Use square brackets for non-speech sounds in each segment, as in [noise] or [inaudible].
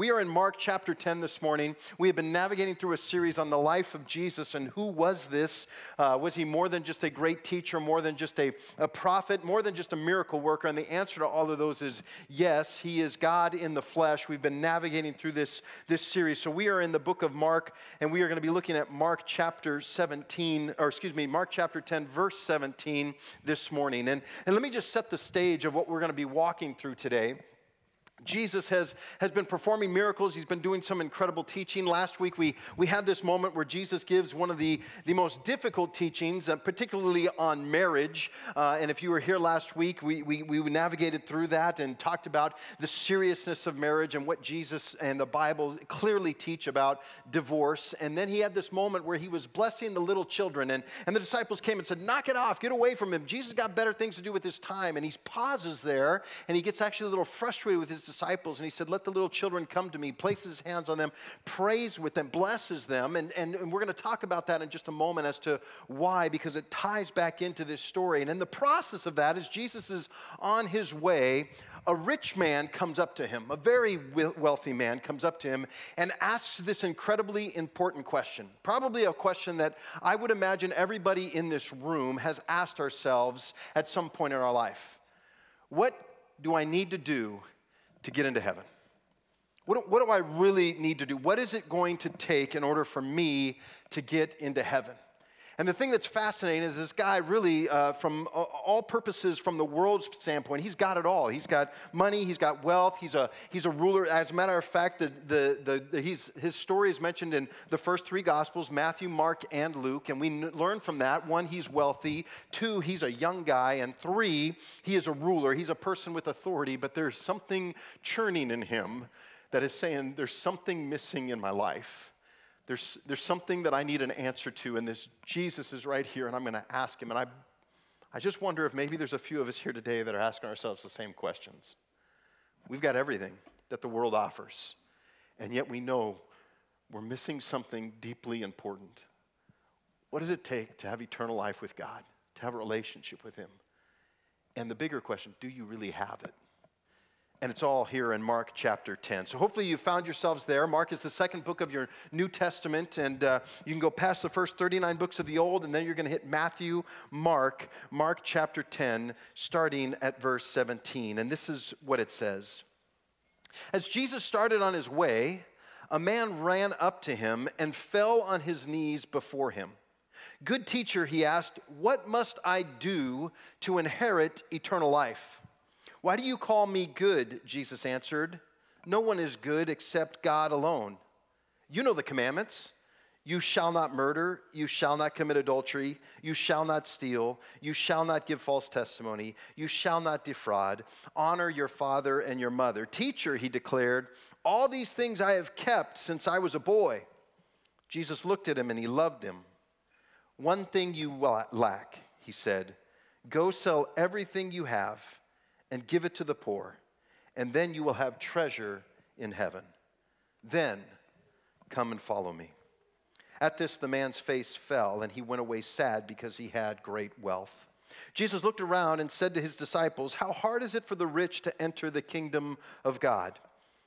We are in Mark chapter 10 this morning. We have been navigating through a series on the life of Jesus and who was this? Uh, was he more than just a great teacher, more than just a, a prophet, more than just a miracle worker? And the answer to all of those is yes, he is God in the flesh. We've been navigating through this, this series. So we are in the book of Mark, and we are going to be looking at Mark chapter 17, or excuse me, Mark chapter 10, verse 17 this morning. And, and let me just set the stage of what we're going to be walking through today. Jesus has, has been performing miracles. He's been doing some incredible teaching. Last week, we, we had this moment where Jesus gives one of the, the most difficult teachings, uh, particularly on marriage. Uh, and if you were here last week, we, we, we navigated through that and talked about the seriousness of marriage and what Jesus and the Bible clearly teach about divorce. And then he had this moment where he was blessing the little children. And, and the disciples came and said, Knock it off, get away from him. Jesus got better things to do with his time. And he pauses there and he gets actually a little frustrated with his disciples and he said, Let the little children come to me, places his hands on them, prays with them, blesses them. And, and, and we're going to talk about that in just a moment as to why, because it ties back into this story. And in the process of that, as Jesus is on his way, a rich man comes up to him, a very wealthy man comes up to him and asks this incredibly important question. Probably a question that I would imagine everybody in this room has asked ourselves at some point in our life. What do I need to do to get into heaven? What, what do I really need to do? What is it going to take in order for me to get into heaven? And the thing that's fascinating is this guy really, uh, from all purposes, from the world's standpoint, he's got it all. He's got money, he's got wealth, he's a, he's a ruler. As a matter of fact, the, the, the, he's, his story is mentioned in the first three Gospels Matthew, Mark, and Luke. And we n- learn from that one, he's wealthy. Two, he's a young guy. And three, he is a ruler. He's a person with authority, but there's something churning in him that is saying, There's something missing in my life. There's, there's something that I need an answer to, and this Jesus is right here, and I'm going to ask him. And I, I just wonder if maybe there's a few of us here today that are asking ourselves the same questions. We've got everything that the world offers, and yet we know we're missing something deeply important. What does it take to have eternal life with God, to have a relationship with Him? And the bigger question do you really have it? And it's all here in Mark chapter 10. So hopefully you found yourselves there. Mark is the second book of your New Testament, and uh, you can go past the first 39 books of the Old, and then you're going to hit Matthew, Mark, Mark chapter 10, starting at verse 17. And this is what it says As Jesus started on his way, a man ran up to him and fell on his knees before him. Good teacher, he asked, What must I do to inherit eternal life? Why do you call me good? Jesus answered. No one is good except God alone. You know the commandments. You shall not murder. You shall not commit adultery. You shall not steal. You shall not give false testimony. You shall not defraud. Honor your father and your mother. Teacher, he declared, all these things I have kept since I was a boy. Jesus looked at him and he loved him. One thing you lack, he said. Go sell everything you have and give it to the poor, and then you will have treasure in heaven. Then come and follow me. At this, the man's face fell, and he went away sad because he had great wealth. Jesus looked around and said to his disciples, How hard is it for the rich to enter the kingdom of God?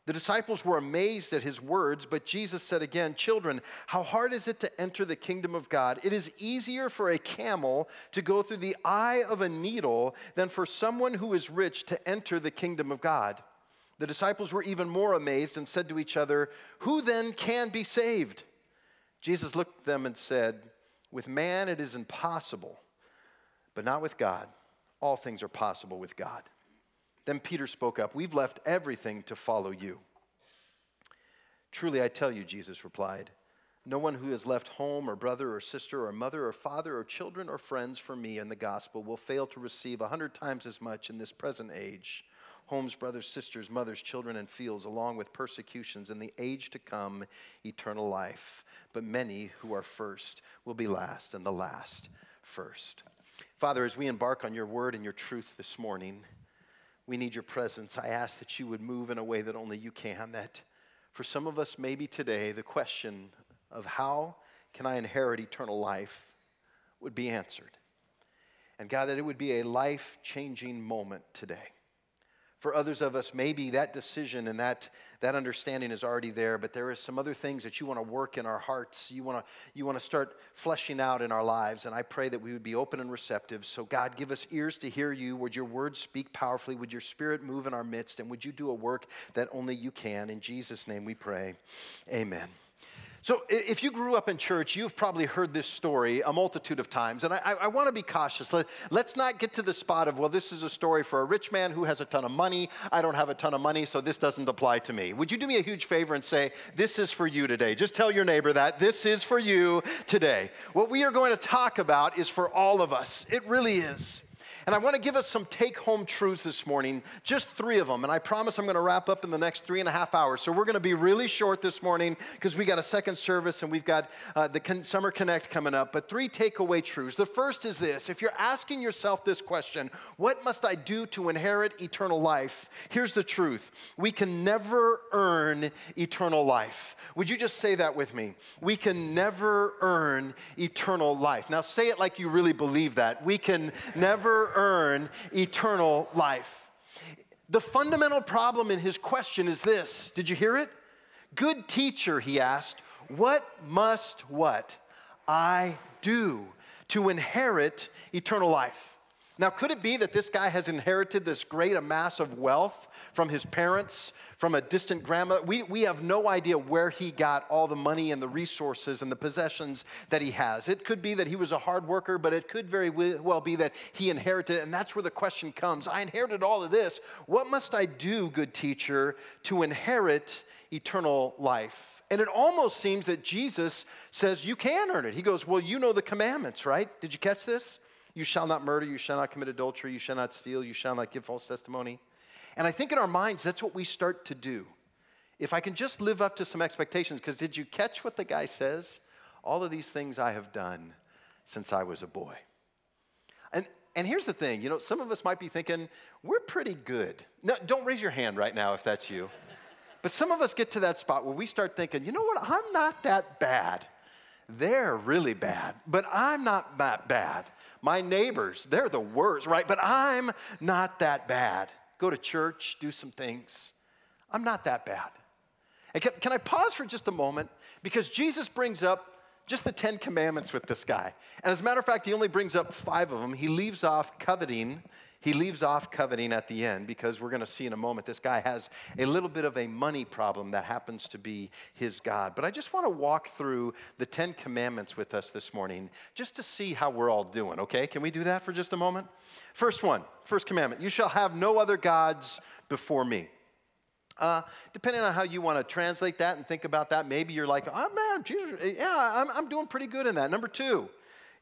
The disciples were amazed at his words, but Jesus said again, Children, how hard is it to enter the kingdom of God? It is easier for a camel to go through the eye of a needle than for someone who is rich to enter the kingdom of God. The disciples were even more amazed and said to each other, Who then can be saved? Jesus looked at them and said, With man it is impossible, but not with God. All things are possible with God. Then Peter spoke up, We've left everything to follow you. Truly, I tell you, Jesus replied, no one who has left home or brother or sister or mother or father or children or friends for me and the gospel will fail to receive a hundred times as much in this present age homes, brothers, sisters, mothers, children, and fields, along with persecutions in the age to come, eternal life. But many who are first will be last, and the last first. Father, as we embark on your word and your truth this morning, we need your presence. I ask that you would move in a way that only you can. That for some of us, maybe today, the question of how can I inherit eternal life would be answered. And God, that it would be a life changing moment today. For others of us, maybe that decision and that, that understanding is already there, but there is some other things that you want to work in our hearts. You want to you want to start fleshing out in our lives, and I pray that we would be open and receptive. So, God, give us ears to hear you. Would your words speak powerfully? Would your spirit move in our midst? And would you do a work that only you can? In Jesus' name we pray. Amen. So, if you grew up in church, you've probably heard this story a multitude of times. And I, I, I want to be cautious. Let, let's not get to the spot of, well, this is a story for a rich man who has a ton of money. I don't have a ton of money, so this doesn't apply to me. Would you do me a huge favor and say, this is for you today? Just tell your neighbor that. This is for you today. What we are going to talk about is for all of us. It really is. And I want to give us some take home truths this morning, just three of them. And I promise I'm going to wrap up in the next three and a half hours. So we're going to be really short this morning because we got a second service and we've got uh, the Con- Summer Connect coming up. But three takeaway truths. The first is this if you're asking yourself this question, what must I do to inherit eternal life? Here's the truth we can never earn eternal life. Would you just say that with me? We can never earn eternal life. Now say it like you really believe that. We can never earn eternal life. The fundamental problem in his question is this. Did you hear it? Good teacher, he asked, what must what I do to inherit eternal life? Now, could it be that this guy has inherited this great amass of wealth from his parents, from a distant grandmother? We, we have no idea where he got all the money and the resources and the possessions that he has. It could be that he was a hard worker, but it could very well be that he inherited it. And that's where the question comes I inherited all of this. What must I do, good teacher, to inherit eternal life? And it almost seems that Jesus says, You can earn it. He goes, Well, you know the commandments, right? Did you catch this? You shall not murder, you shall not commit adultery, you shall not steal, you shall not give false testimony. And I think in our minds, that's what we start to do. If I can just live up to some expectations, because did you catch what the guy says? All of these things I have done since I was a boy. And, and here's the thing you know, some of us might be thinking, we're pretty good. No, don't raise your hand right now if that's you. But some of us get to that spot where we start thinking, you know what, I'm not that bad. They're really bad, but I'm not that bad. My neighbors, they're the worst, right? But I'm not that bad. Go to church, do some things. I'm not that bad. And can, can I pause for just a moment? Because Jesus brings up just the Ten Commandments with this guy. And as a matter of fact, he only brings up five of them. He leaves off coveting he leaves off coveting at the end because we're going to see in a moment this guy has a little bit of a money problem that happens to be his God. But I just want to walk through the Ten Commandments with us this morning just to see how we're all doing, okay? Can we do that for just a moment? First one, first commandment you shall have no other gods before me. Uh, depending on how you want to translate that and think about that, maybe you're like, oh man, Jesus, yeah, I'm, I'm doing pretty good in that. Number two,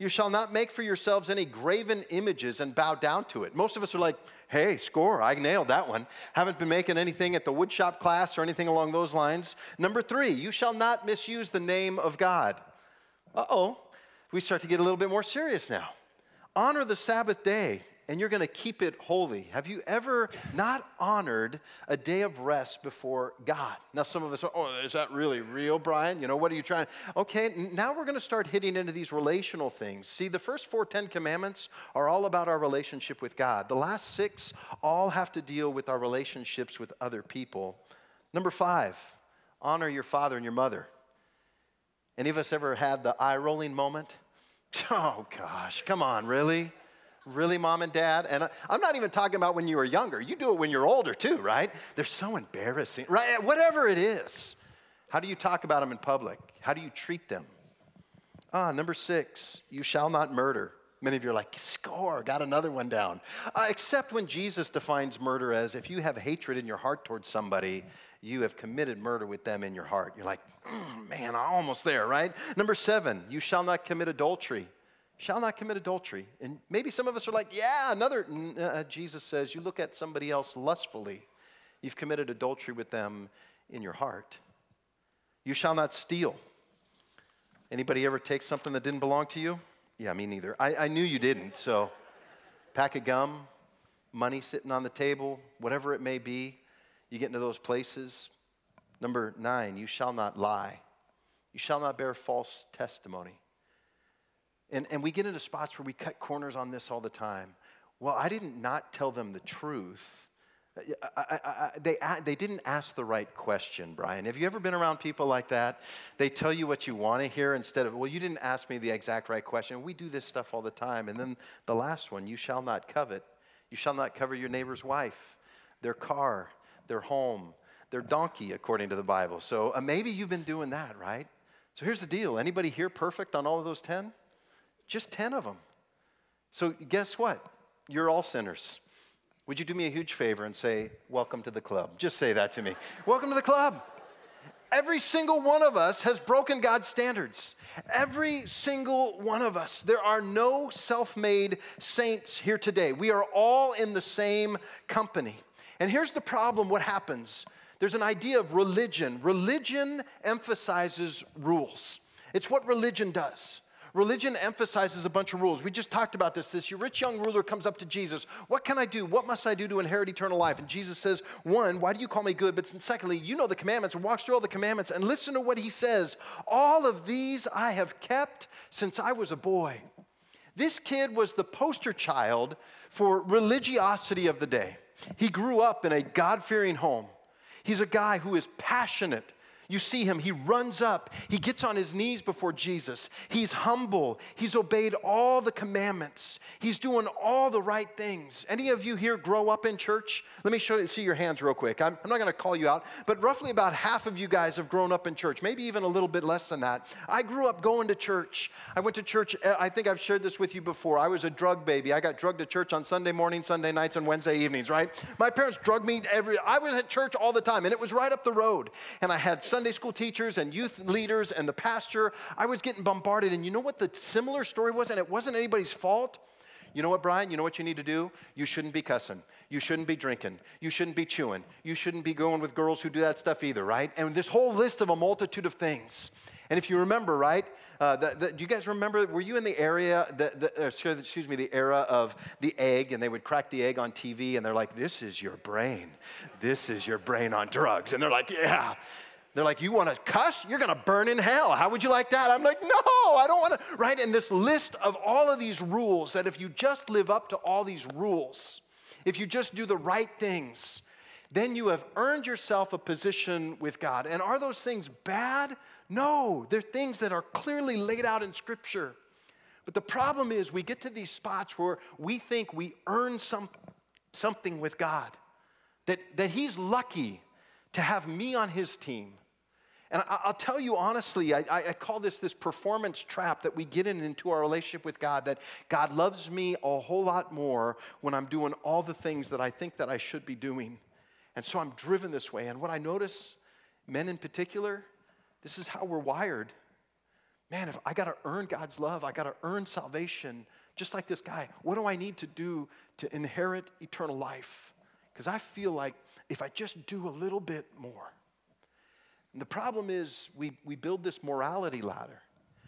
you shall not make for yourselves any graven images and bow down to it. Most of us are like, hey, score, I nailed that one. Haven't been making anything at the woodshop class or anything along those lines. Number three, you shall not misuse the name of God. Uh oh, we start to get a little bit more serious now. Honor the Sabbath day and you're going to keep it holy. Have you ever not honored a day of rest before God? Now, some of us are, oh, is that really real, Brian? You know, what are you trying? Okay, now we're going to start hitting into these relational things. See, the first four Ten Commandments are all about our relationship with God. The last six all have to deal with our relationships with other people. Number five, honor your father and your mother. Any of us ever had the eye rolling moment? [laughs] Oh gosh, come on, really? Really, mom and dad? And I'm not even talking about when you were younger. You do it when you're older too, right? They're so embarrassing, right? Whatever it is. How do you talk about them in public? How do you treat them? Ah, number six, you shall not murder. Many of you are like, score, got another one down. Uh, except when Jesus defines murder as if you have hatred in your heart towards somebody, you have committed murder with them in your heart. You're like, mm, man, I'm almost there, right? Number seven, you shall not commit adultery shall not commit adultery. And maybe some of us are like, yeah, another. Uh, Jesus says, you look at somebody else lustfully, you've committed adultery with them in your heart. You shall not steal. Anybody ever take something that didn't belong to you? Yeah, me neither. I, I knew you didn't, so pack of gum, money sitting on the table, whatever it may be, you get into those places. Number nine, you shall not lie. You shall not bear false testimony. And, and we get into spots where we cut corners on this all the time. Well, I didn't not tell them the truth. I, I, they, they didn't ask the right question, Brian. Have you ever been around people like that? They tell you what you want to hear instead of, well, you didn't ask me the exact right question. We do this stuff all the time. And then the last one, you shall not covet. You shall not cover your neighbor's wife, their car, their home, their donkey, according to the Bible. So uh, maybe you've been doing that, right? So here's the deal anybody here perfect on all of those 10? Just 10 of them. So guess what? You're all sinners. Would you do me a huge favor and say, Welcome to the club? Just say that to me. [laughs] Welcome to the club. Every single one of us has broken God's standards. Every single one of us. There are no self made saints here today. We are all in the same company. And here's the problem what happens? There's an idea of religion. Religion emphasizes rules, it's what religion does. Religion emphasizes a bunch of rules. We just talked about this. This rich young ruler comes up to Jesus. What can I do? What must I do to inherit eternal life? And Jesus says, one, why do you call me good? But secondly, you know the commandments and walks through all the commandments and listen to what he says. All of these I have kept since I was a boy. This kid was the poster child for religiosity of the day. He grew up in a God fearing home. He's a guy who is passionate you see him, he runs up, he gets on his knees before Jesus. He's humble, he's obeyed all the commandments, he's doing all the right things. Any of you here grow up in church? Let me show you, see your hands real quick. I'm, I'm not gonna call you out, but roughly about half of you guys have grown up in church, maybe even a little bit less than that. I grew up going to church. I went to church, uh, I think I've shared this with you before. I was a drug baby. I got drugged to church on Sunday morning, Sunday nights, and Wednesday evenings, right? My parents drugged me every, I was at church all the time, and it was right up the road. And I had Sunday Sunday school teachers and youth leaders and the pastor. I was getting bombarded. And you know what the similar story was? And it wasn't anybody's fault. You know what, Brian? You know what you need to do? You shouldn't be cussing. You shouldn't be drinking. You shouldn't be chewing. You shouldn't be going with girls who do that stuff either, right? And this whole list of a multitude of things. And if you remember, right, uh, the, the, do you guys remember, were you in the area, the, uh, excuse me, the era of the egg, and they would crack the egg on TV, and they're like, this is your brain. This is your brain on drugs. And they're like, yeah. They're like, You want to cuss? You're going to burn in hell. How would you like that? I'm like, No, I don't want to. Right? And this list of all of these rules that if you just live up to all these rules, if you just do the right things, then you have earned yourself a position with God. And are those things bad? No, they're things that are clearly laid out in Scripture. But the problem is, we get to these spots where we think we earn some, something with God, that, that He's lucky to have me on His team and I'll tell you honestly, I, I, call this this performance trap that we get in into our relationship with God, that God loves me a whole lot more when I'm doing all the things that I think that I should be doing. And so I'm driven this way. And what I notice, men in particular, this is how we're wired. Man, if I got to earn God's love, I got to earn salvation, just like this guy. What do I need to do to inherit eternal life? Because I feel like if I just do a little bit more, and the problem is, we, we build this morality ladder.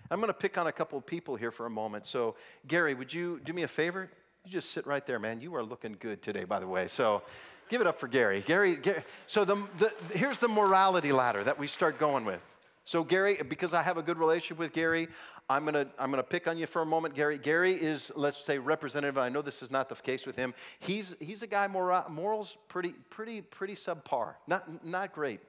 I'm going to pick on a couple of people here for a moment. So, Gary, would you do me a favor? You just sit right there, man. You are looking good today, by the way. So, give it up for Gary. Gary, Gary so the, the, here's the morality ladder that we start going with. So, Gary, because I have a good relationship with Gary, I'm gonna, I'm gonna pick on you for a moment, Gary. Gary is, let's say, representative. I know this is not the case with him. He's, he's a guy, moral, morals pretty, pretty, pretty subpar, not, not great.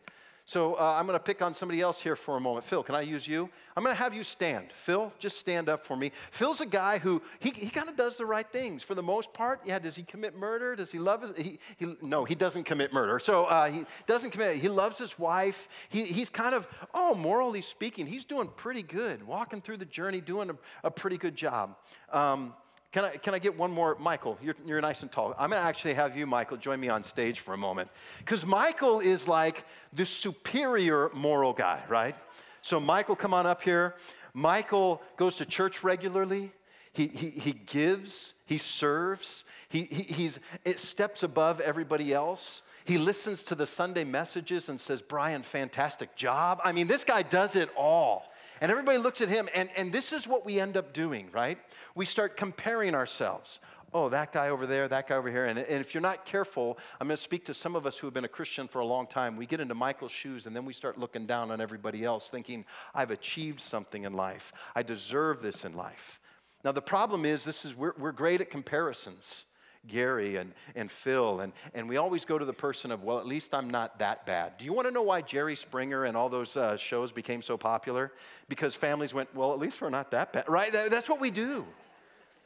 So uh, I'm going to pick on somebody else here for a moment. Phil, can I use you? I'm going to have you stand. Phil, just stand up for me. Phil's a guy who, he, he kind of does the right things for the most part. Yeah, does he commit murder? Does he love his, he, he, no, he doesn't commit murder. So uh, he doesn't commit, he loves his wife. He, he's kind of, oh, morally speaking, he's doing pretty good, walking through the journey, doing a, a pretty good job. Um, can I, can I get one more? Michael, you're, you're nice and tall. I'm going to actually have you, Michael, join me on stage for a moment. Because Michael is like the superior moral guy, right? So, Michael, come on up here. Michael goes to church regularly. He, he, he gives, he serves, he, he he's, it steps above everybody else. He listens to the Sunday messages and says, Brian, fantastic job. I mean, this guy does it all. And everybody looks at him, and, and this is what we end up doing, right? We start comparing ourselves. Oh, that guy over there, that guy over here. And, and if you're not careful, I'm going to speak to some of us who have been a Christian for a long time. We get into Michael's shoes, and then we start looking down on everybody else, thinking, I've achieved something in life. I deserve this in life. Now, the problem is, this is we're, we're great at comparisons. Gary and, and Phil, and, and we always go to the person of, well, at least I'm not that bad. Do you want to know why Jerry Springer and all those uh, shows became so popular? Because families went, well, at least we're not that bad, right? That's what we do.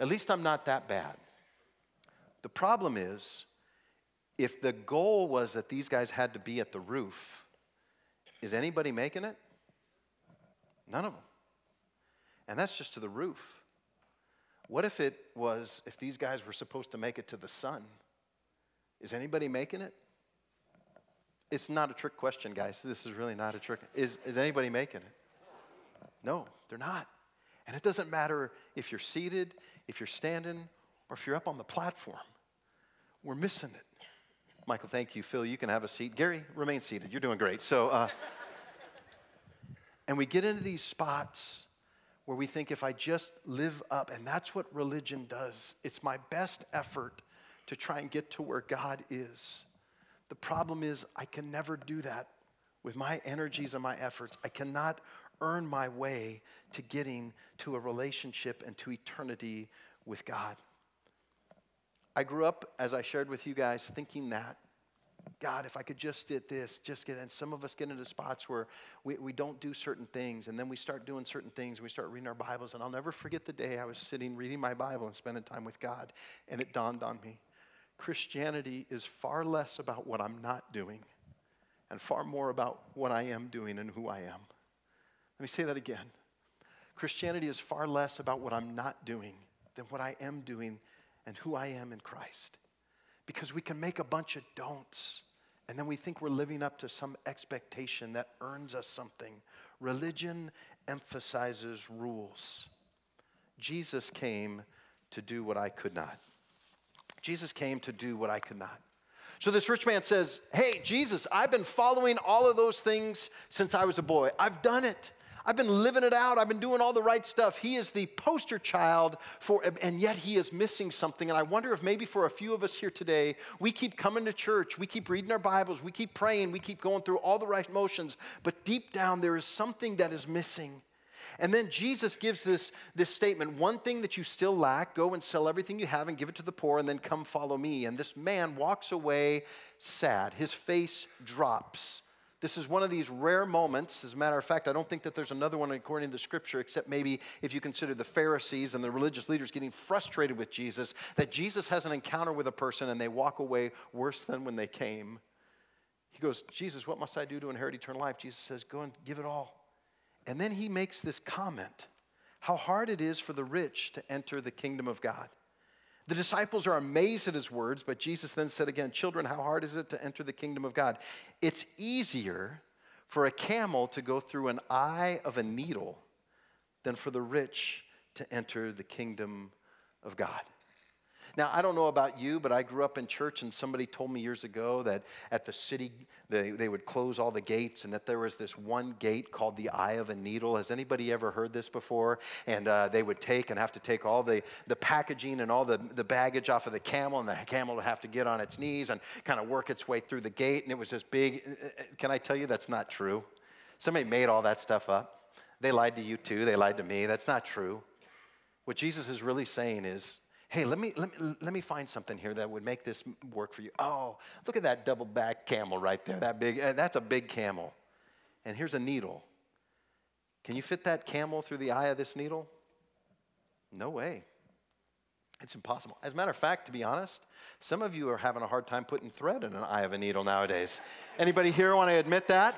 At least I'm not that bad. The problem is, if the goal was that these guys had to be at the roof, is anybody making it? None of them. And that's just to the roof. What if it was, if these guys were supposed to make it to the sun? Is anybody making it? It's not a trick question, guys. This is really not a trick. Is, is anybody making it? No, they're not. And it doesn't matter if you're seated, if you're standing, or if you're up on the platform. We're missing it. Michael, thank you. Phil, you can have a seat. Gary, remain seated. You're doing great. So, uh, [laughs] and we get into these spots where we think if I just live up, and that's what religion does, it's my best effort to try and get to where God is. The problem is, I can never do that with my energies and my efforts. I cannot earn my way to getting to a relationship and to eternity with God. I grew up, as I shared with you guys, thinking that. God, if I could just get this, just get, and some of us get into spots where we, we don't do certain things, and then we start doing certain things, and we start reading our Bibles, and I'll never forget the day I was sitting reading my Bible and spending time with God, and it dawned on me Christianity is far less about what I'm not doing, and far more about what I am doing and who I am. Let me say that again. Christianity is far less about what I'm not doing than what I am doing and who I am in Christ. Because we can make a bunch of don'ts and then we think we're living up to some expectation that earns us something. Religion emphasizes rules. Jesus came to do what I could not. Jesus came to do what I could not. So this rich man says, Hey, Jesus, I've been following all of those things since I was a boy. I've done it. I've been living it out. I've been doing all the right stuff. He is the poster child for, and yet he is missing something. And I wonder if maybe for a few of us here today, we keep coming to church, we keep reading our Bibles, we keep praying, we keep going through all the right motions, but deep down there is something that is missing. And then Jesus gives this, this statement one thing that you still lack, go and sell everything you have and give it to the poor, and then come follow me. And this man walks away sad. His face drops. This is one of these rare moments. As a matter of fact, I don't think that there's another one according to the scripture, except maybe if you consider the Pharisees and the religious leaders getting frustrated with Jesus, that Jesus has an encounter with a person and they walk away worse than when they came. He goes, Jesus, what must I do to inherit eternal life? Jesus says, Go and give it all. And then he makes this comment how hard it is for the rich to enter the kingdom of God. The disciples are amazed at his words, but Jesus then said again, Children, how hard is it to enter the kingdom of God? It's easier for a camel to go through an eye of a needle than for the rich to enter the kingdom of God. Now, I don't know about you, but I grew up in church, and somebody told me years ago that at the city they, they would close all the gates, and that there was this one gate called the Eye of a Needle. Has anybody ever heard this before? And uh, they would take and have to take all the, the packaging and all the, the baggage off of the camel, and the camel would have to get on its knees and kind of work its way through the gate, and it was this big. Uh, uh, can I tell you that's not true? Somebody made all that stuff up. They lied to you too, they lied to me. That's not true. What Jesus is really saying is, hey, let me, let me, let me find something here that would make this work for you. Oh, look at that double back camel right there. That big, uh, that's a big camel. And here's a needle. Can you fit that camel through the eye of this needle? No way. It's impossible. As a matter of fact, to be honest, some of you are having a hard time putting thread in an eye of a needle nowadays. Anybody here want to admit that?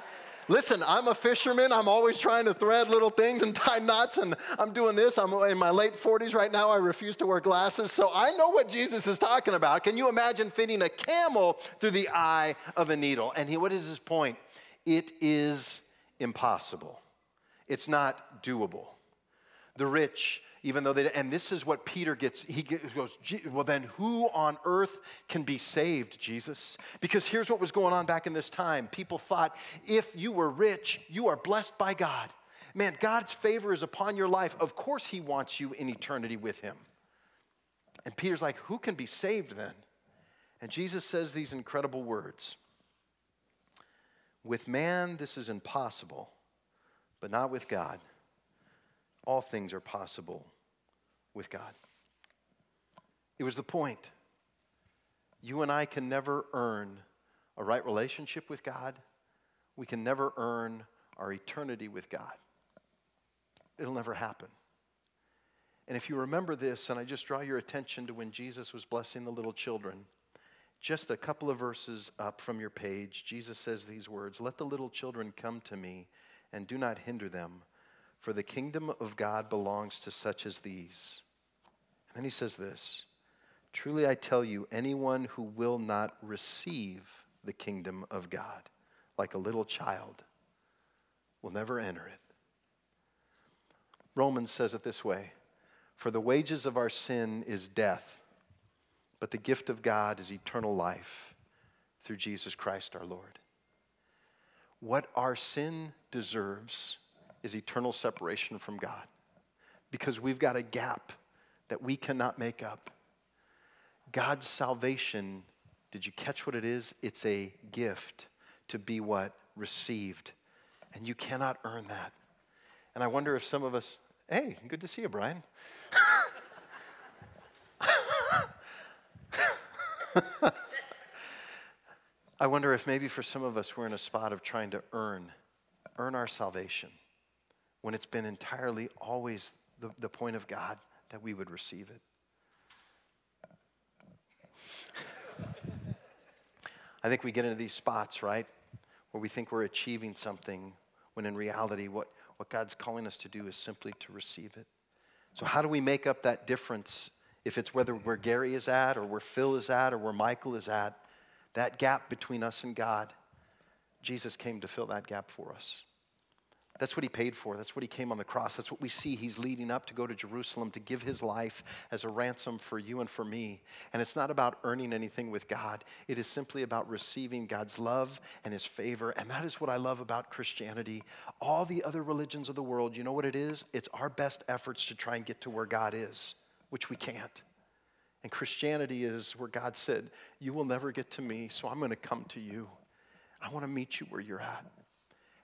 Listen, I'm a fisherman. I'm always trying to thread little things and [laughs] tie knots, and I'm doing this. I'm in my late 40s right now. I refuse to wear glasses, so I know what Jesus is talking about. Can you imagine fitting a camel through the eye of a needle? And he, what is his point? It is impossible, it's not doable. The rich even though they, and this is what Peter gets, he goes, well, then who on earth can be saved, Jesus? Because here's what was going on back in this time. People thought if you were rich, you are blessed by God. Man, God's favor is upon your life. Of course, He wants you in eternity with Him. And Peter's like, who can be saved then? And Jesus says these incredible words With man, this is impossible, but not with God all things are possible with God. It was the point. You and I can never earn a right relationship with God. We can never earn our eternity with God. It'll never happen. And if you remember this, and I just draw your attention to when Jesus was blessing the little children, just a couple of verses up from your page, Jesus says these words Let the little children come to me, and do not hinder them, for the kingdom of God belongs to such as these. And then he says this Truly I tell you, anyone who will not receive the kingdom of God like a little child will never enter it. Romans says it this way for the wages of our sin is death, but the gift of God is eternal life through Jesus Christ our Lord. What our sin deserves is eternal separation from God because we've got a gap that we cannot make up. God's salvation, did you catch what it is? It's a gift to be what? Received. And you cannot earn that. And I wonder if some of us, hey, good to see you, Brian. [laughs] I wonder if maybe for some of us we're in a spot of trying to earn, earn our salvation when it's been entirely always the, the point of God that we would receive it. I think we get into these spots, right, where we think we're achieving something when in reality, what, what God's calling us to do is simply to receive it. So, how do we make up that difference if it's whether where Gary is at, or where Phil is at, or where Michael is at? That gap between us and God, Jesus came to fill that gap for us. That's what he paid for. That's what he came on the cross. That's what we see. He's leading up to go to Jerusalem to give his life as a ransom for you and for me. And it's not about earning anything with God, it is simply about receiving God's love and his favor. And that is what I love about Christianity. All the other religions of the world, you know what it is? It's our best efforts to try and get to where God is, which we can't. And Christianity is where God said, You will never get to me, so I'm going to come to you. I want to meet you where you're at.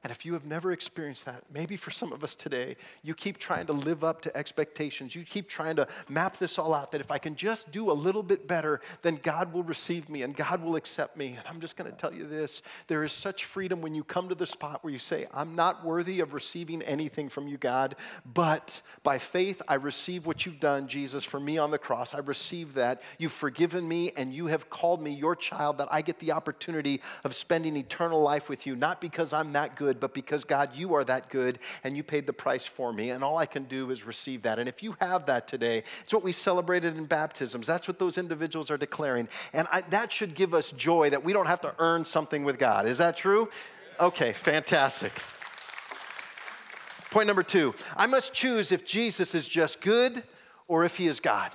And if you have never experienced that, maybe for some of us today, you keep trying to live up to expectations. You keep trying to map this all out that if I can just do a little bit better, then God will receive me and God will accept me. And I'm just going to tell you this there is such freedom when you come to the spot where you say, I'm not worthy of receiving anything from you, God, but by faith I receive what you've done, Jesus, for me on the cross. I receive that. You've forgiven me and you have called me your child, that I get the opportunity of spending eternal life with you, not because I'm that good good, but because God, you are that good and you paid the price for me. And all I can do is receive that. And if you have that today, it's what we celebrated in baptisms. That's what those individuals are declaring. And I, that should give us joy that we don't have to earn something with God. Is that true? Okay, fantastic. Point number two I must choose if Jesus is just good or if he is God.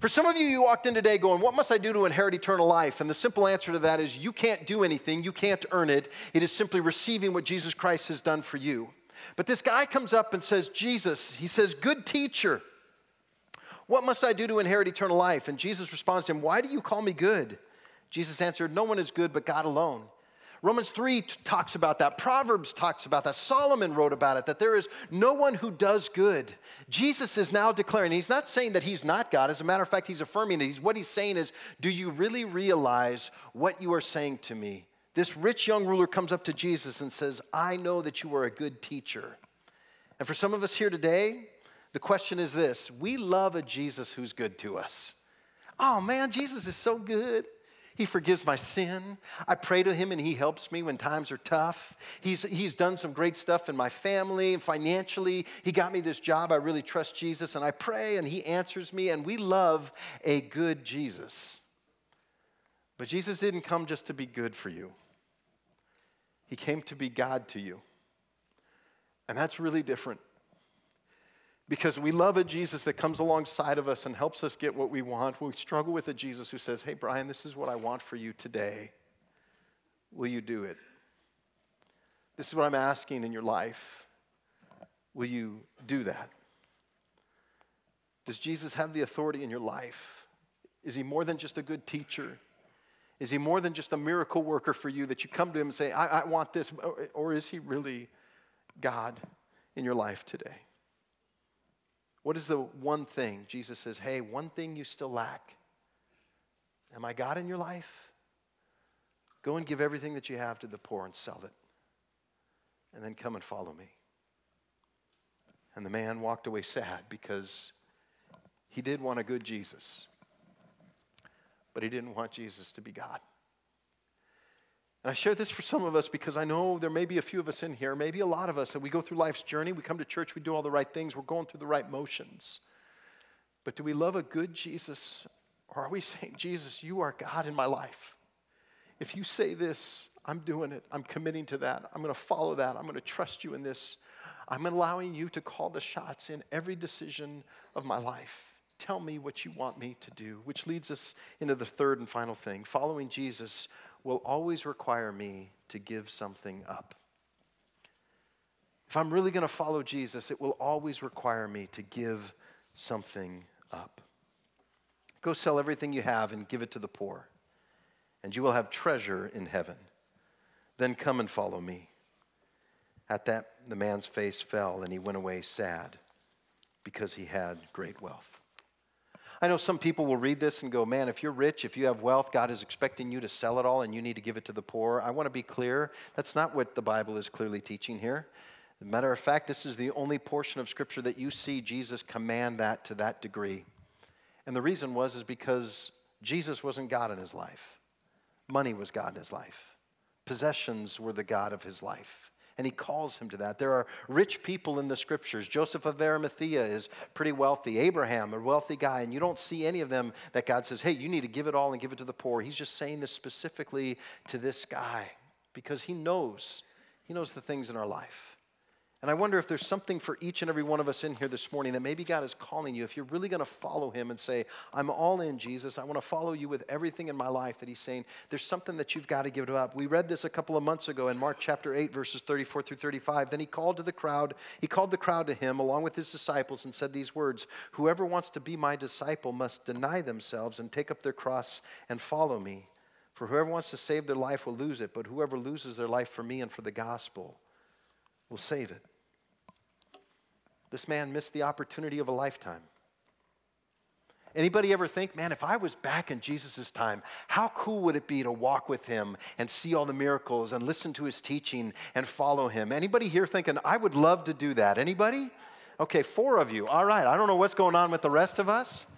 For some of you, you walked in today going, What must I do to inherit eternal life? And the simple answer to that is you can't do anything, you can't earn it. It is simply receiving what Jesus Christ has done for you. But this guy comes up and says, Jesus, he says, Good teacher, what must I do to inherit eternal life? And Jesus responds to him, Why do you call me good? Jesus answered, No one is good but God alone. Romans 3 t- talks about that. Proverbs talks about that. Solomon wrote about it, that there is no one who does good. Jesus is now declaring, he's not saying that he's not God. As a matter of fact, he's affirming it. He's, what he's saying is, Do you really realize what you are saying to me? This rich young ruler comes up to Jesus and says, I know that you are a good teacher. And for some of us here today, the question is this we love a Jesus who's good to us. Oh man, Jesus is so good. He forgives my sin. I pray to Him and He helps me when times are tough. He's, he's done some great stuff in my family and financially. He got me this job. I really trust Jesus and I pray and He answers me. And we love a good Jesus. But Jesus didn't come just to be good for you, He came to be God to you. And that's really different because we love a Jesus that comes alongside of us and helps us get what we want. We struggle with a Jesus who says, Hey, Brian, this is what I want for you today. Will you do it? This is what I'm asking in your life. Will you do that? Does Jesus have the authority in your life? Is he more than just a good teacher? Is he more than just a miracle worker for you that you come to him and say, I, I want this? Or is he really God in your life today? What is the one thing? Jesus says, Hey, one thing you still lack. Am I God in your life? Go and give everything that you have to the poor and sell it. And then come and follow me. And the man walked away sad because he did want a good Jesus, but he didn't want Jesus to be God. And I share this for some of us because I know there may be a few of us in here, maybe a lot of us, that we go through life's journey, we come to church, we do all the right things, we're going through the right motions. But do we love a good Jesus? Or are we [laughs] saying, Jesus, you are God in my life? If you say this, I'm doing it. I'm committing to that. I'm going to follow that. I'm going to trust you in this. I'm allowing you to call the shots in every decision of my life. Tell me what you want me to do, which leads us into the third and final thing. Following Jesus will always require me to give something up. If I'm really going to follow Jesus, it will always require me to give something up. Go sell everything you have and give it to the poor, and you will have treasure in heaven. Then come and follow me. At that, the man's face fell, and he went away sad because he had great wealth. I know some people will read this and go, man, if you're rich, if you have wealth, God is expecting you to sell it all and you need to give it to the poor. I want to be clear. That's not what the Bible is clearly teaching here. Matter of fact, this is the only portion of Scripture that you see Jesus command that to that degree. And the reason was is because Jesus wasn't God in his life. Money was God in his life. Possessions were the God of his life and he calls him to that. There are rich people in the scriptures. Joseph of Arimathea is pretty wealthy. Abraham, a wealthy guy, and you don't see any of them that God says, hey, you need to give it all and give it to the poor. He's just saying this specifically to this guy because he knows. He knows the things in our life. And I wonder if there's something for each and every one of us in here this morning that maybe God is calling you. If you're really going to follow Him and say, I'm all in, Jesus, I want to follow you with everything in my life, that He's saying, there's something that you've got to give it up. We read this a couple of months ago in Mark chapter 8, verses 34 through 35. Then He called to the crowd, He called the crowd to Him along with His disciples and said these words Whoever wants to be my disciple must deny themselves and take up their cross and follow me. For whoever wants to save their life will lose it, but whoever loses their life for me and for the gospel will save it. This man missed the opportunity of a lifetime. Anybody ever think, man, if I was back in Jesus' time, how cool would it be to walk with him and see all the miracles and listen to his teaching and follow him? Anybody here thinking, I would love to do that? Anybody? Okay, four of you. All right, I don't know what's going on with the rest of us.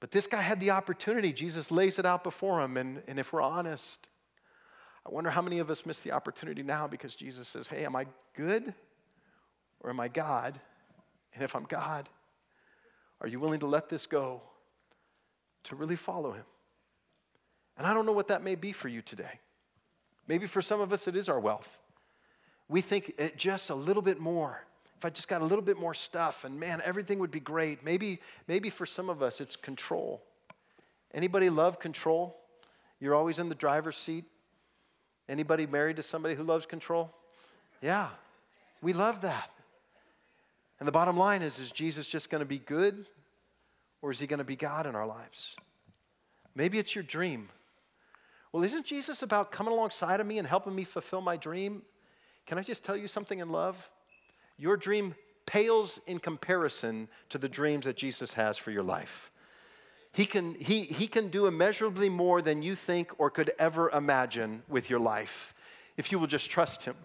But this guy had the opportunity. Jesus lays it out before him. And, and if we're honest, I wonder how many of us miss the opportunity now because Jesus says, Hey, am I good? Or am I God? And if I'm God, are you willing to let this go to really follow Him? And I don't know what that may be for you today. Maybe for some of us, it is our wealth. We think it just a little bit more. If I just got a little bit more stuff, and man, everything would be great. Maybe, maybe for some of us, it's control. Anybody love control? You're always in the driver's seat. Anybody married to somebody who loves control? Yeah, we love that. And the bottom line is is Jesus just going to be good or is he going to be God in our lives? Maybe it's your dream. Well, isn't Jesus about coming alongside of me and helping me fulfill my dream? Can I just tell you something in love? Your dream pales in comparison to the dreams that Jesus has for your life. He can, he, he can do immeasurably more than you think or could ever imagine with your life if you will just trust Him.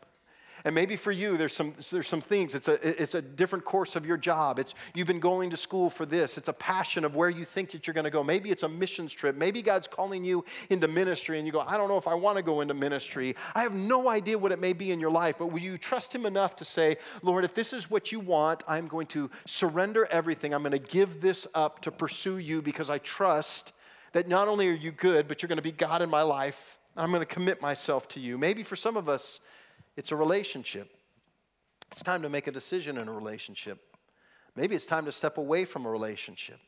And maybe for you, there's some, there's some things. It's a, it's a different course of your job. It's you've been going to school for this. It's a passion of where you think that you're going to go. Maybe it's a missions trip. Maybe God's calling you into ministry and you go, I don't know if I want to go into ministry. I have no idea what it may be in your life, but will you trust Him enough to say, Lord, if this is what you want, I'm going to surrender everything. I'm going to give this up to pursue you because I trust that not only are you good, but you're going to be God in my life. I'm going to commit myself to you. Maybe for some of us, it's a relationship. It's time to make a decision in a relationship. Maybe it's time to step away from a relationship.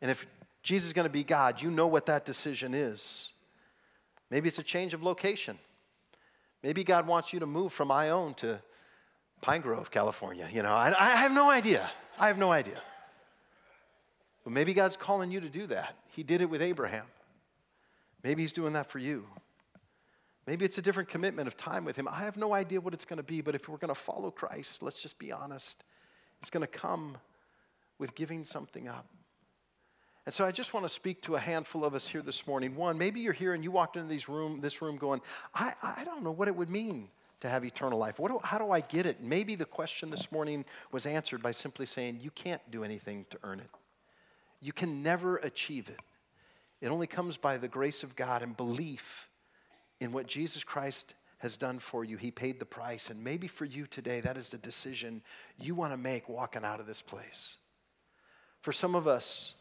And if Jesus is going to be God, you know what that decision is. Maybe it's a change of location. Maybe God wants you to move from Ione to Pine Grove, California. You know, I, I have no idea. I have no idea. But maybe God's calling you to do that. He did it with Abraham. Maybe He's doing that for you. Maybe it's a different commitment of time with Him. I have no idea what it's going to be, but if we're going to follow Christ, let's just be honest. It's going to come with giving something up. And so I just want to speak to a handful of us here this morning. One, maybe you're here and you walked into these room, this room going, I, I don't know what it would mean to have eternal life. Do, how do I get it? Maybe the question this morning was answered by simply saying, You can't do anything to earn it. You can never achieve it. It only comes by the grace of God and belief in what Jesus Christ has done for you. He paid the price. And maybe for you today, that is the decision you want to make walking out of this place. For some of us,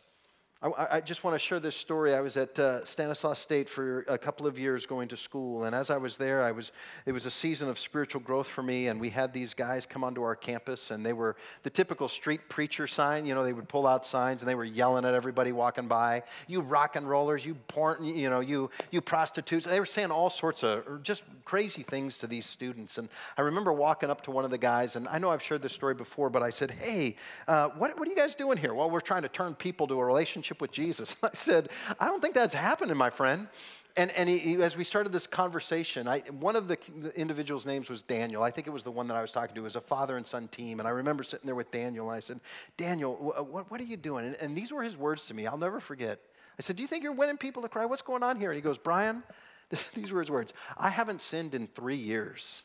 I, I just want to share this story. I was at uh, Stanislaus State for a couple of years going to school, and as I was there, I was it was a season of spiritual growth for me. And we had these guys come onto our campus, and they were the typical street preacher sign. You know, they would pull out signs, and they were yelling at everybody walking by. You rock and rollers, you porn, you know, you you prostitutes. They were saying all sorts of just crazy things to these students. And I remember walking up to one of the guys, and I know I've shared this story before, but I said, "Hey, uh, what what are you guys doing here?" Well, we're trying to turn people to a relationship relationship with Jesus. [laughs] I said, I don't think that's happening, my friend. And, and he, he, as we started this conversation, I, one of the, the, individuals' names was Daniel. I think it was the one that I was talking to. It was a father and son team. And I remember sitting there with Daniel, and I said, Daniel, what, what are you doing? And, and these were his words to me. I'll never forget. I said, Do you think you're winning people to Christ? What's going on here? And he goes, Brian, [laughs] this, these were his words I haven't sinned in three years.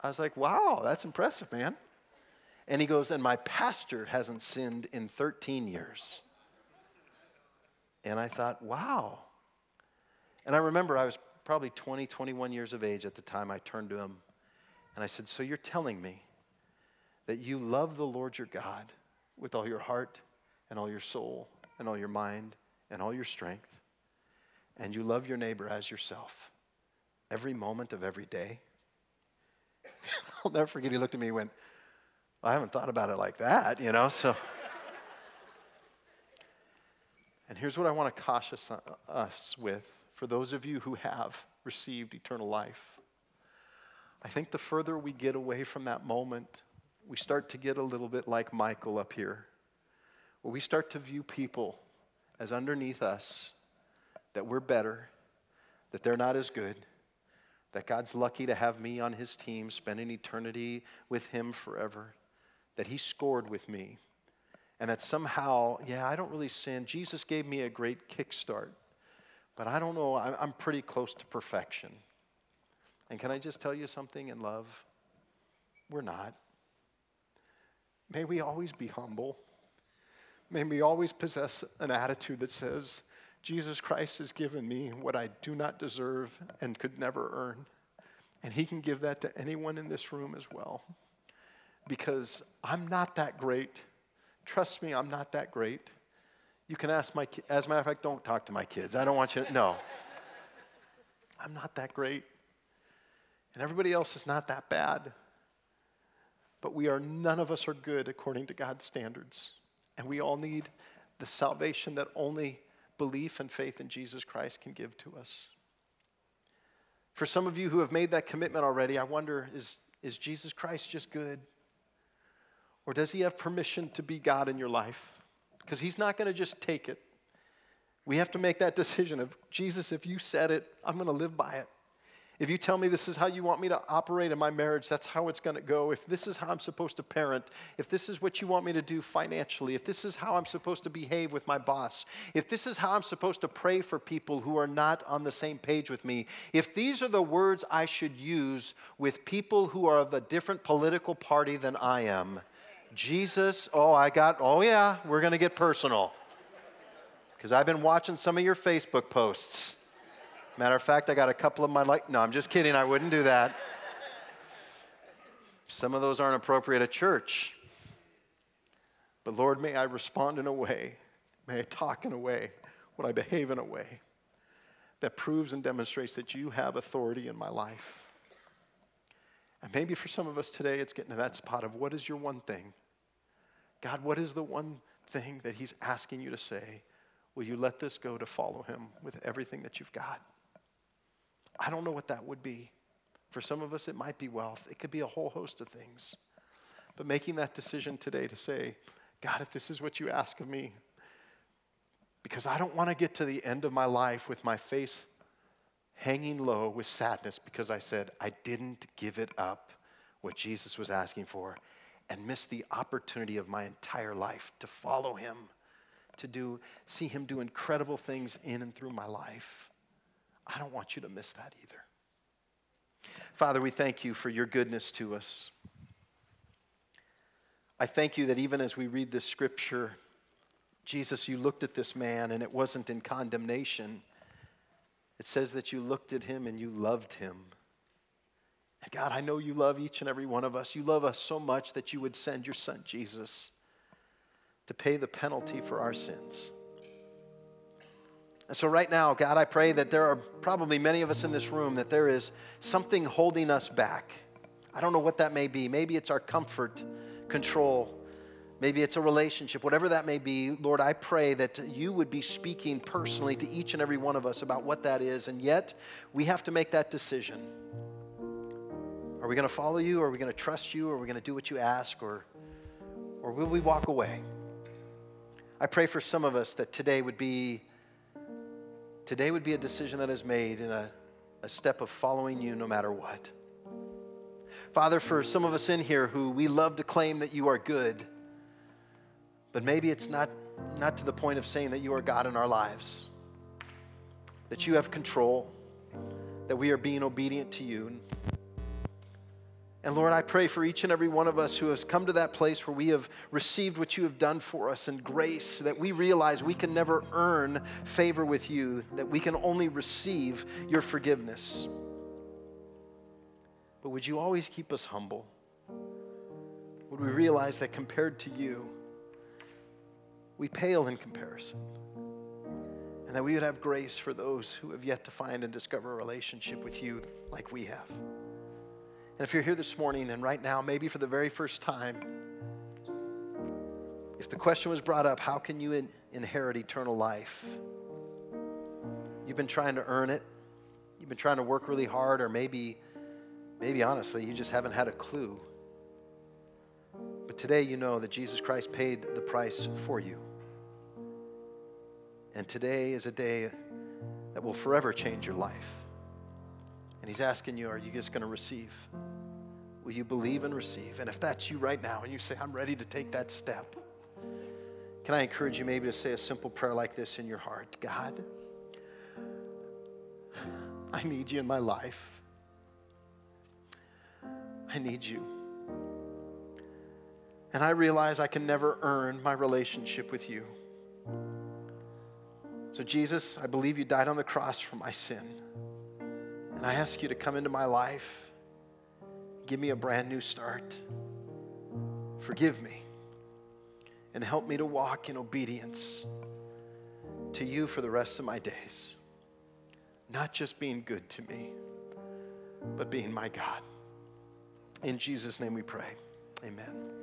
I was like, Wow, that's impressive, man. And he goes, And my pastor hasn't sinned in 13 years. And I thought, Wow. And I remember I was probably 20, 21 years of age at the time I turned to him. And I said, So you're telling me that you love the Lord your God with all your heart and all your soul and all your mind and all your strength, and you love your neighbor as yourself every moment of every day? [laughs] I'll never forget, he looked at me and went, I haven't thought about it like that, you know, so. and here's what I want to caution us with for those of you who have received eternal life. I think the further we get away from that moment, we start to get a little bit like Michael up here, where we start to view people as underneath us, that we're better, that they're not as good, that God's lucky to have me on his team, spending eternity with him forever that he scored with me. And that somehow, yeah, I don't really sin. Jesus gave me a great kickstart, but I don't know, I'm pretty close to perfection. And can I just tell you something in love? We're not. May we always be humble. May we always possess an attitude that says, Jesus Christ has given me what I do not deserve and could never earn. And He can give that to anyone in this room as well because I'm not that great. Trust me, I'm not that great. You can ask my kids. As a matter of fact, don't talk to my kids. I don't want you to, no. [laughs] I'm not that great. And everybody else is not that bad. But we are, none of us are good according to God's standards. And we all need the salvation that only belief and faith in Jesus Christ can give to us. For some of you who have made that commitment already, I wonder is, is Jesus Christ just good? Or does he have permission to be God in your life? Because he's not going to just take it. We have to make that [laughs] decision of Jesus, if you said it, I'm going to live by it. If you tell me this is how you want me to operate in my marriage, that's how it's going to go. If this is how I'm supposed to parent, if this is what you want me to do financially, if this is how I'm supposed to behave with my boss, if this is how I'm supposed to pray for people who are not on the same page with me, if these are the words I should use with people who are of a different political party than I am, Jesus, oh, I got, oh yeah, we're going to get personal. Because I've been watching some of your Facebook posts. Matter of fact, I got a couple of my like, no, I'm just kidding, I wouldn't do that. Some of those aren't appropriate at church. But Lord, may I respond in a way, may I talk in a way, when I behave in a way that proves and demonstrates that you have authority in my life. And maybe for some of us today, it's getting to that spot of what is your one thing? God, what is the one thing that He's asking you to say? Will you let this go to follow Him with everything that you've got? I don't know what that would be. For some of us, it might be wealth, it could be a whole host of things. But making that decision today to say, God, if this is what you ask of me, because I don't want to get to the end of my life with my face hanging low with sadness because I said I didn't give it up what Jesus was asking for and miss the opportunity of my entire life to follow him, to do, see him do incredible things in and through my life. I don't want you to miss that either. Father, we thank you for your goodness to us. I thank you that even as we read this scripture, Jesus, you looked at this man and it wasn't in condemnation. It says that you looked at him and you loved him. And God, I know you love each and every one of us. You love us so much that you would send your son Jesus to pay the penalty for our sins. And so, right now, God, I pray that there are probably many of us in this room that there is something holding us back. I don't know what that may be. Maybe it's our comfort, control. Maybe it's a relationship, whatever that may be. Lord, I pray that you would be speaking personally to each and every one of us about what that is. And yet, we have to make that decision. Are we going to follow you? Are we going to trust you? Are we going to do what you ask? Or, or will we walk away? I pray for some of us that today would be Today would be a decision that is made in a, a step of following you no matter what. Father, for some of us in here who we love to claim that you are good, but maybe it's not, not to the point of saying that you are God in our lives, that you have control, that we are being obedient to you. And Lord, I pray for each and every one of us who has come to that place where we have received what you have done for us in grace, that we realize we can never earn favor with you, that we can only receive your forgiveness. But would you always keep us humble? Would we realize that compared to you, we pale in comparison? And that we would have grace for those who have yet to find and discover a relationship with you like we have. And if you're here this morning and right now, maybe for the very first time, if the question was brought up, how can you in- inherit eternal life? You've been trying to earn it. You've been trying to work really hard, or maybe, maybe honestly, you just haven't had a clue. But today you know that Jesus Christ paid the price for you. And today is a day that will forever change your life. And He's asking you, are you just going to receive? Will you believe and receive? And if that's you right now and you say, I'm ready to take that step, can I encourage you maybe to say a simple prayer like this in your heart God, I need you in my life. I need you. And I realize I can never earn my relationship with you. So, Jesus, I believe you died on the cross for my sin. And I ask you to come into my life, give me a brand new start. Forgive me and help me to walk in obedience to you for the rest of my days. Not just being good to me, but being my God. In Jesus' name we pray. Amen.